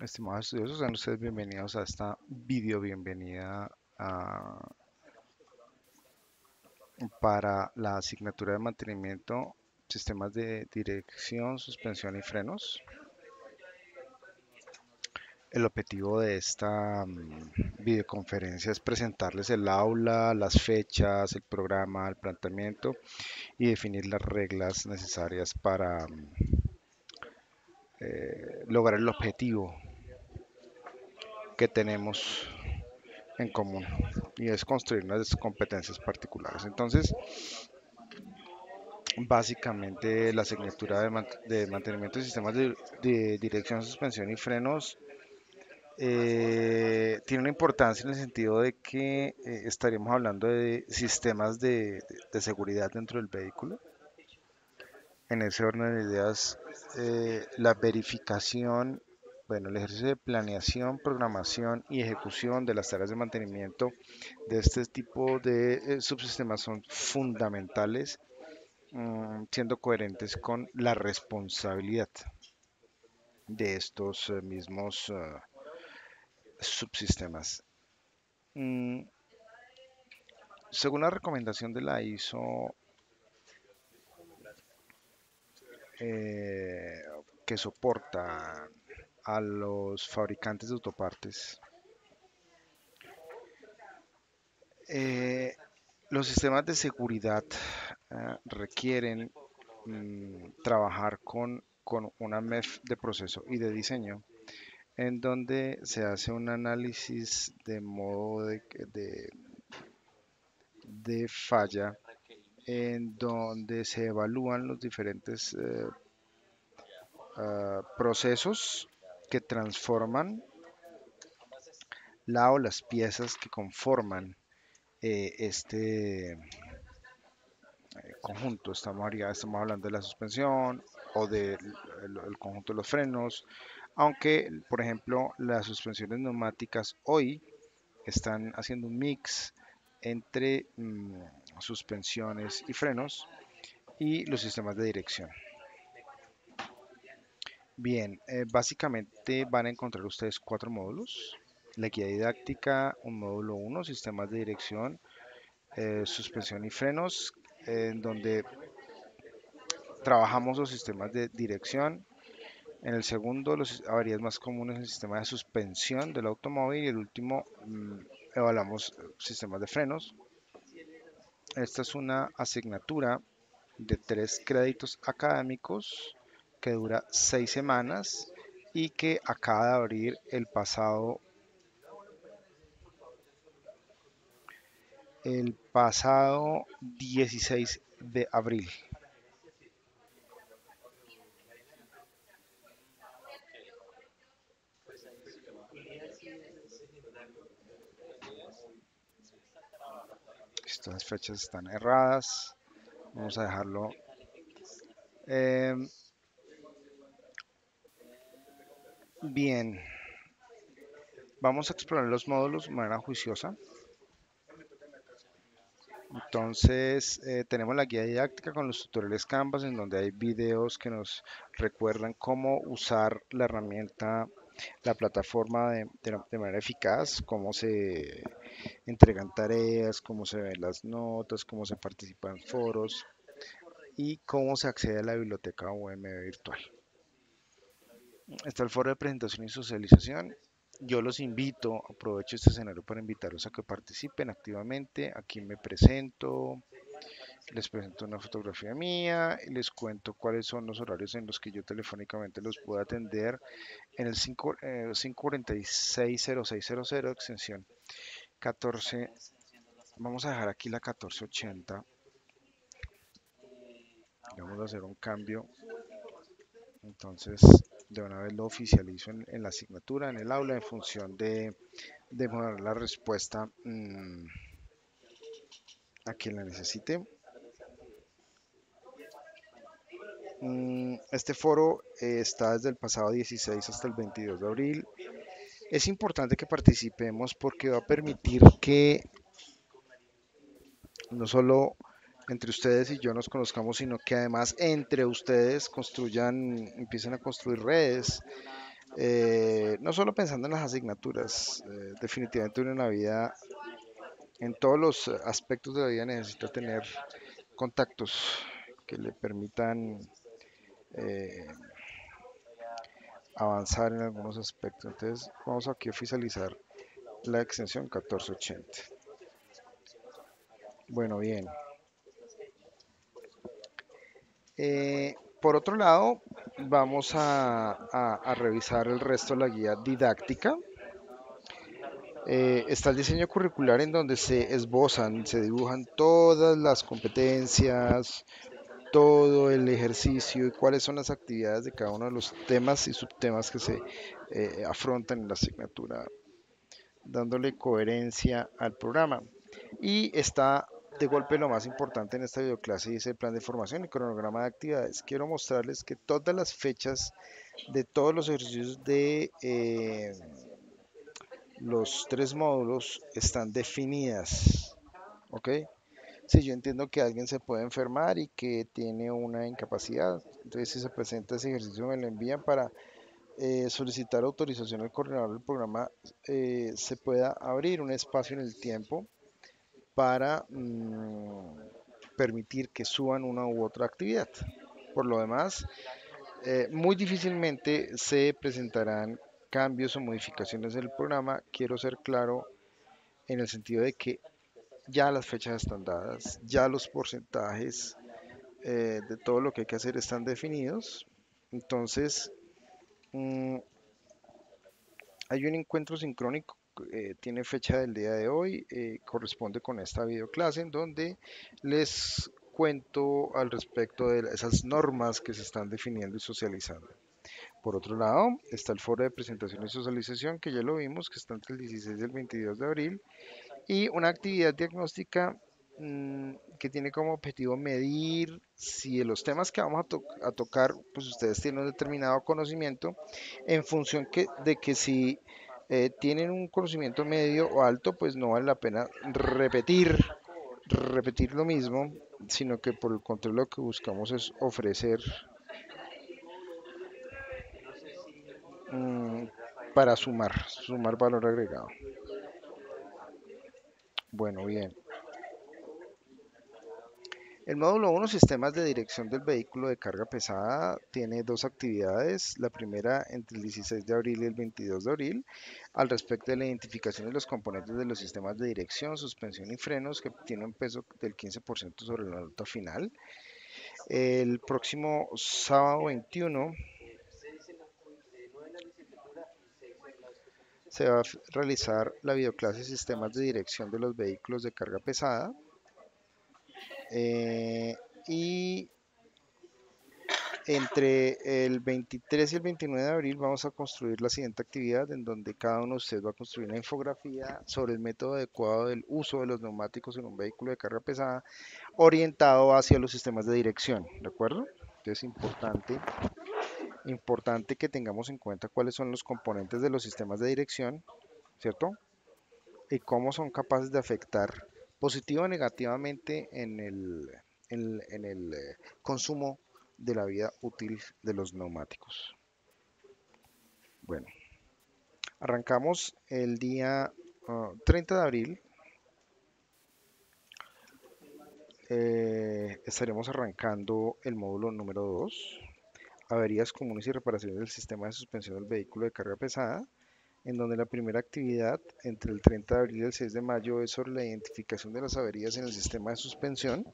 Estimados estudiosos, sean ustedes bienvenidos a esta video bienvenida a- para la asignatura de mantenimiento, sistemas de dirección, suspensión y frenos. El objetivo de esta mm, videoconferencia es presentarles el aula, las fechas, el programa, el planteamiento y definir las reglas necesarias para mm, eh, lograr el objetivo que tenemos en común y es construir unas competencias particulares. Entonces, básicamente la asignatura de, man- de mantenimiento de sistemas de, dirección, suspensión y frenos eh, tiene una importancia en el sentido de que eh, estaríamos hablando de sistemas de seguridad dentro del vehículo. En ese orden de ideas, eh, la verificación, bueno, el ejercicio de planeación, programación y ejecución de las tareas de mantenimiento de este tipo de eh, subsistemas son fundamentales, mm, siendo coherentes con la responsabilidad de estos eh, mismos eh, subsistemas. Mm, según la recomendación de la ISO eh, que soporta a los fabricantes de autopartes, eh, los sistemas de seguridad eh, requieren mm, trabajar con, con una MEF de proceso y de diseño, en donde se hace un análisis de modo de, de- falla, en donde se evalúan los diferentes eh, ah, procesos que transforman la o las piezas que conforman eh, este eh, conjunto. Estamos, estamos hablando de la suspensión o del el- el conjunto de los frenos, aunque, por ejemplo, las suspensiones neumáticas hoy están haciendo un mix entre mm, suspensiones y frenos y los sistemas de dirección. Bien, eh, básicamente van a encontrar ustedes cuatro módulos. La guía didáctica, un módulo uno, sistemas de dirección, eh, suspensión y frenos, en donde trabajamos los sistemas de dirección. En el segundo, las averías más comunes en el sistema de suspensión del automóvil. Y el último, mm, evaluamos sistemas de frenos. Esta es una asignatura de tres créditos académicos que dura seis semanas y que acaba de abrir el pasado, el pasado 16 de abril. Estas fechas están erradas. Vamos a dejarlo. eh, bien, vamos a explorar los módulos de manera juiciosa. Entonces, eh, tenemos la guía didáctica con los tutoriales Canvas, en donde hay videos que nos recuerdan cómo usar la herramienta, la plataforma de, manera eficaz, cómo se entregan tareas, cómo se ven las notas, cómo se participa en foros y cómo se accede a la biblioteca UMB virtual. Está el foro de presentación y socialización. Yo los invito, aprovecho este escenario para invitarlos a que participen activamente. Aquí me presento, les presento una fotografía mía les cuento cuáles son los horarios en los que yo telefónicamente los puedo atender en el 5, eh, 546-0600, extensión 14. Vamos a dejar aquí la 1480. Y Vamos a hacer un cambio. Entonces, de una vez lo oficializo en, la asignatura, en el aula, en función de, de la respuesta mm, a quien la necesite. Mm, Este foro eh, está desde el pasado 16 hasta el 22 de abril. Es importante que participemos porque va a permitir que no solo entre ustedes y yo nos conozcamos, sino que además entre ustedes construyan, empiecen a construir redes, Eh, no solo pensando en las asignaturas, eh, definitivamente uno en la vida, en todos los aspectos de la vida necesita tener contactos que le permitan eh, avanzar en algunos aspectos. Entonces vamos aquí a oficializar la extensión 1480. Bueno, bien. Eh, por otro lado, vamos a, revisar el resto de la guía didáctica. Eh, está el diseño curricular en donde se esbozan, se dibujan todas las competencias, todo el ejercicio y cuáles son las actividades de cada uno de los temas y subtemas que se eh, afrontan en la asignatura, dándole coherencia al programa. Y está de golpe lo más importante en esta videoclase es el plan de formación y cronograma de actividades. Quiero mostrarles que todas las fechas de todos los ejercicios de eh, los tres módulos están definidas. ¿Ok? Si yo entiendo que alguien se puede enfermar y que tiene una incapacidad, entonces si se presenta ese ejercicio me lo envían para eh, solicitar autorización al coordinador del programa, eh, se pueda abrir un espacio en el tiempo para mm, permitir que suban una u otra actividad. Por lo demás, eh, muy difícilmente se presentarán cambios o modificaciones del programa. Quiero ser claro en el sentido de que ya las fechas están dadas, ya los porcentajes eh, de todo lo que hay que hacer están definidos. Entonces, mm, hay un encuentro sincrónico eh, tiene fecha del día de hoy, eh, corresponde con esta videoclase en donde les cuento al respecto de esas normas que se están definiendo y socializando. Por otro lado, está el foro de presentación y socialización, que ya lo vimos, que está entre el 16 y el 22 de abril, y una actividad diagnóstica mm, que tiene como objetivo medir si los temas que vamos a, tocar, pues ustedes tienen un determinado conocimiento, en función de que si eh, tienen un conocimiento medio o alto, pues no vale la pena repetir, repetir lo mismo, sino que por el control lo que buscamos es ofrecer mm, para sumar, sumar valor agregado. Bueno, bien. El módulo 1, sistemas de dirección del vehículo de carga pesada, tiene dos actividades. La primera entre el 16 de abril y el 22 de abril, al respecto de la identificación de los componentes de los sistemas de dirección, suspensión y frenos, que tiene un peso del 15% sobre la nota final. El próximo sábado 21 se va a realizar la videoclase Sistemas de Dirección de los Vehículos de Carga Pesada. Eh, y entre el 23 y el 29 de abril vamos a construir la siguiente actividad en donde cada uno de ustedes va a construir una infografía sobre el método adecuado del uso de los neumáticos en un vehículo de carga pesada orientado hacia los sistemas de dirección, ¿de acuerdo? Es importante, importante que tengamos en cuenta cuáles son los componentes de los sistemas de dirección, ¿cierto? Y cómo son capaces de afectar positivo o negativamente en el, en, el eh, consumo de la vida útil de los neumáticos. Bueno, arrancamos el día 30 ah, de abril. Eh, estaremos arrancando el módulo número 2, averías comunes y reparaciones del sistema de suspensión del vehículo de carga pesada en donde la primera actividad entre el 30 de abril y el 6 de mayo es sobre la identificación de las averías en el sistema de suspensión.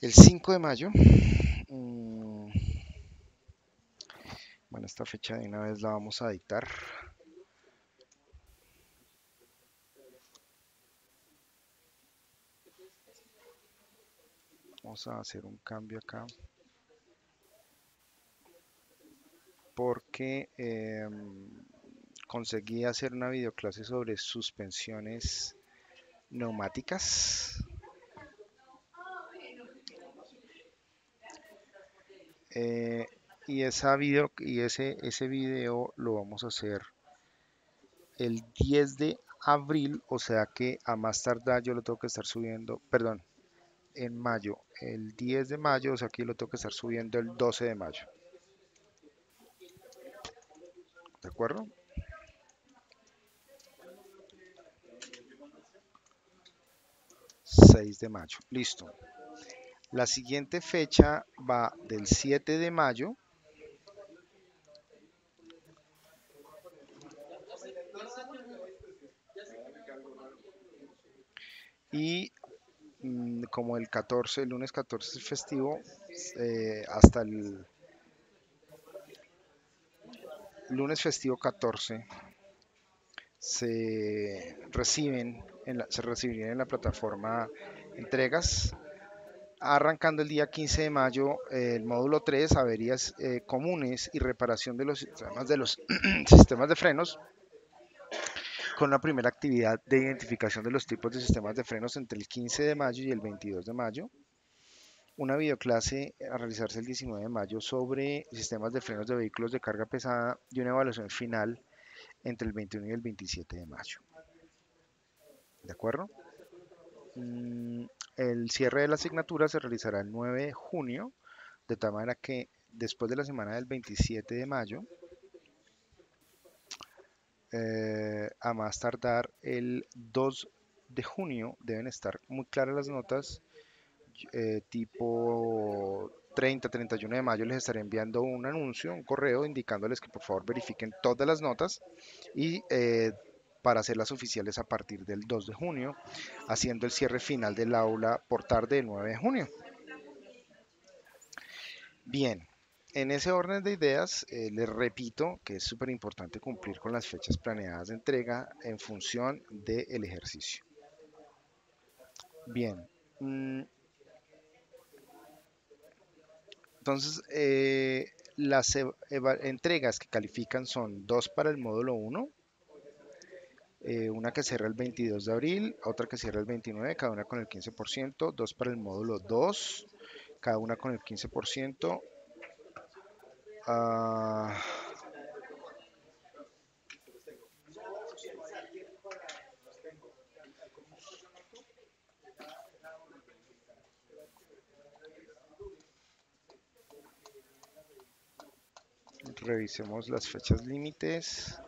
El 5 de mayo, mm, bueno, esta fecha de una vez la vamos a editar. Vamos a hacer un cambio acá. Porque em, conseguí hacer una videoclase sobre suspensiones neumáticas. Eh, y esa video y ese ese video lo vamos a hacer el 10 de abril o sea que a más tardar yo lo tengo que estar subiendo perdón en mayo el 10 de mayo o sea que lo tengo que estar subiendo el 12 de mayo ¿De acuerdo? ...6 de mayo, listo. La siguiente fecha va del 7 de mayo y mm, como el 14, el lunes 14 es festivo, eh, hasta el lunes festivo 14 se reciben en la, se recibirían en la plataforma entregas arrancando el día 15 de mayo el módulo 3 averías eh, comunes y reparación de los sistemas de los sistemas de frenos con la primera actividad de identificación de los tipos de sistemas de frenos entre el 15 de mayo y el 22 de mayo. Una videoclase a realizarse el 19 de mayo sobre sistemas de frenos de vehículos de carga pesada y una evaluación final entre el 21 y el 27 de mayo. ¿De acuerdo? Mm, el cierre de la asignatura se realizará el 9 de junio, de tal manera que después de la semana del 27 de mayo, eh, a más tardar el 2 de junio deben estar muy claras las notas. Eh, tipo 30, 31 de mayo les estaré enviando un anuncio, un correo indicándoles que por favor verifiquen todas las notas y eh, para hacerlas oficiales a partir del 2 de junio, haciendo el cierre final del aula por tarde del 9 de junio. Bien, en ese orden de ideas, eh, les repito que es súper importante cumplir con las fechas planeadas de entrega en función del ejercicio. Bien. Mm, entonces, eh, las entregas que califican son dos para el módulo 1, eh, una que cierra el 22 de abril, otra que cierra el 29, cada una con el 15%, dos para el módulo 2, cada una con el 15%, Uh, revisemos las fechas límites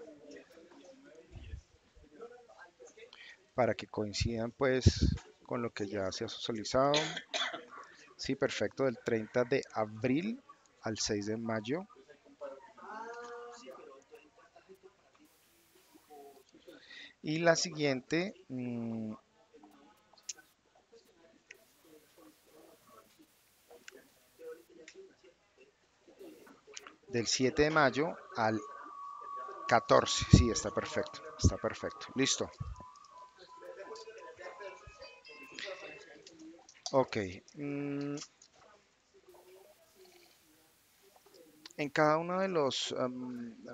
para que coincidan pues con lo que ya se ha socializado. Sí, perfecto, del 30 de abril al 6 de mayo. Y la siguiente mm, del 7 de mayo al 14. Sí, está perfecto. Está perfecto. Listo. Ok. Mm, En cada uno de los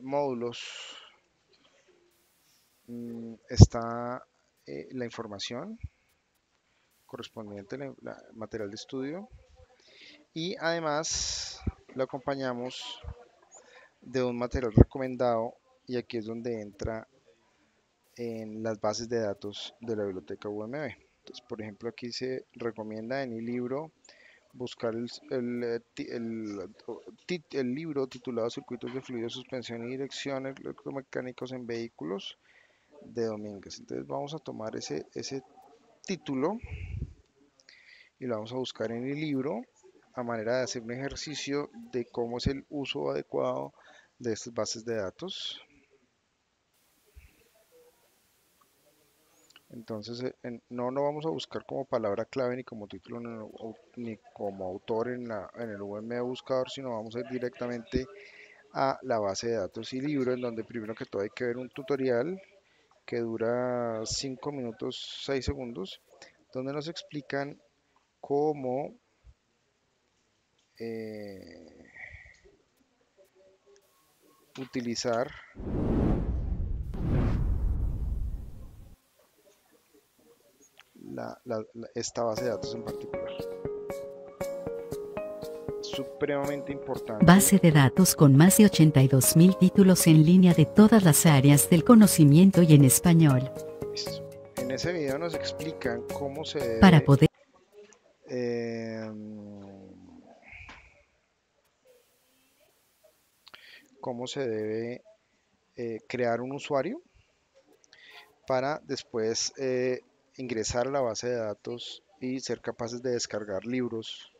módulos mm, está eh, la información correspondiente al material de estudio y además lo acompañamos de un material recomendado y aquí es donde entra en las bases de datos de la biblioteca UMB. Entonces, por ejemplo, aquí se recomienda en el libro buscar el, el, el, libro titulado Circuitos de fluido, suspensión y dirección electromecánicos en vehículos de Domínguez. Entonces vamos a tomar ese, ese título y lo vamos a buscar en el libro a manera de hacer un ejercicio de cómo es el uso adecuado de estas bases de datos. Entonces, eh, no lo vamos a buscar como palabra clave ni como título ni como autor en, la, en el UMB buscador, sino vamos a ir directamente a la base de datos y libro, en donde primero que todo hay que ver un tutorial que dura 5 minutos 6 segundos, donde nos explican cómo eh, utilizar esta base de datos en particular. Supremamente importante. Base de datos con más de 82.000 títulos en línea de todas las áreas del conocimiento y en español. En ese video nos explican cómo se debe, Para poder... se debe eh, crear un usuario para después eh, ingresar a la base de datos y ser capaces de descargar libros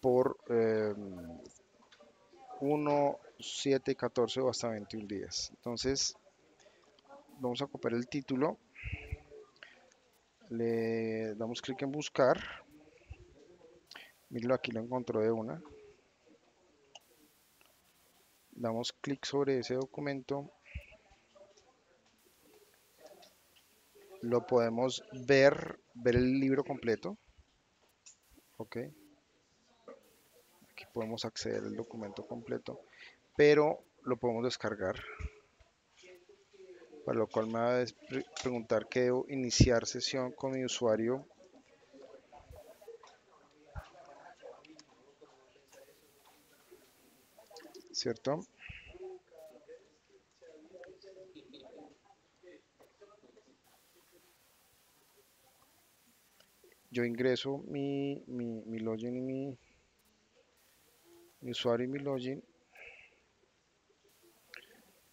por 1, 7, 14 o hasta 21 días. Entonces, vamos a copiar el título, le damos clic en buscar, míralo aquí lo encontró de una, damos clic sobre ese documento, lo podemos ver, ver el libro completo, ok, aquí podemos acceder al documento completo, pero lo podemos descargar para lo cual me va a preguntar que debo iniciar sesión con mi usuario ¿cierto? Yo ingreso mi, mi, login y mi, mi usuario y mi login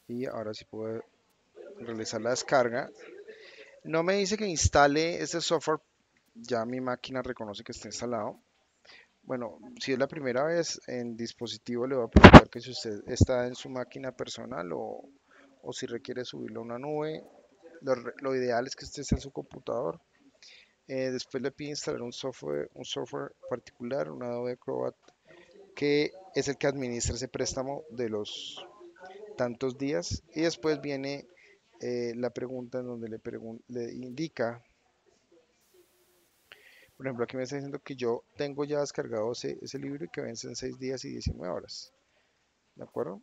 y ahora sí puedo realizar la descarga. No me dice que instale este software, ya mi máquina reconoce que está instalado. Bueno, si es la primera vez en dispositivo, le voy a preguntar que si usted está en su máquina personal o, si requiere subirlo a una nube. Lo, ideal es que esté en su computador. Eh, después le pide instalar un software, un software particular, un Adobe Acrobat, que es el que administra ese préstamo de los tantos días. Y después viene eh, la pregunta en donde le, le indica por ejemplo, aquí me está diciendo que yo tengo ya descargado ese, libro y que vence en 6 días y 19 horas. ¿De acuerdo?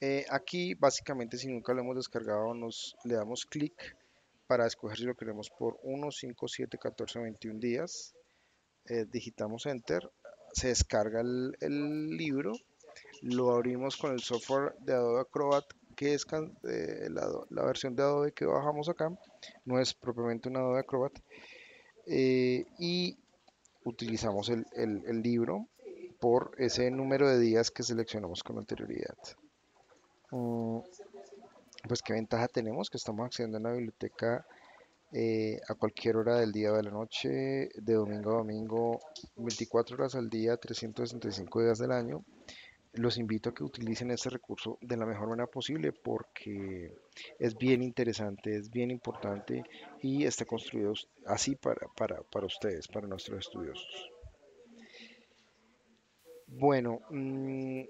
Eh, aquí básicamente si nunca lo hemos descargado nos le damos clic para escoger si lo queremos por 1, 5, 7, 14, 21 días. Eh, digitamos enter, se descarga el, libro, lo abrimos con el software de Adobe Acrobat que es eh, la, versión de Adobe que bajamos acá, no es propiamente un Adobe Acrobat, eh, y utilizamos el, libro por ese número de días que seleccionamos con anterioridad. Mm, pues qué ventaja tenemos que estamos accediendo a la biblioteca eh, a cualquier hora del día o de la noche, de domingo a domingo, 24 horas al día, 365 días del año los invito a que utilicen este recurso de la mejor manera posible porque es bien interesante, es bien importante y está construido así para, para, ustedes, para nuestros estudiosos. Bueno, mm,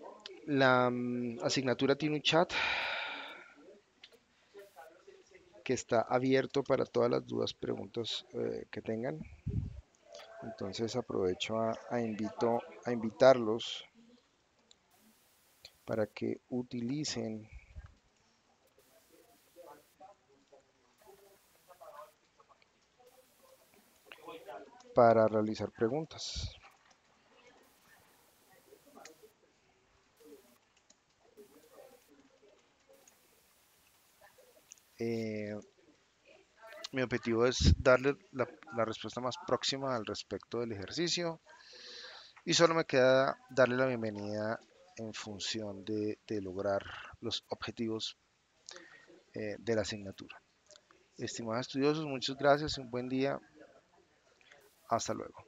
la mm, asignatura tiene un chat que está abierto para todas las dudas, preguntas eh, que tengan. Entonces aprovecho a, invito, a invitarlos para que utilicen para realizar preguntas. Eh, mi objetivo es darle la, la, respuesta más próxima al respecto del ejercicio y solo me queda darle la bienvenida en función de, lograr los objetivos eh, de la asignatura. Estimados estudiosos, muchas gracias, un buen día. Hasta luego.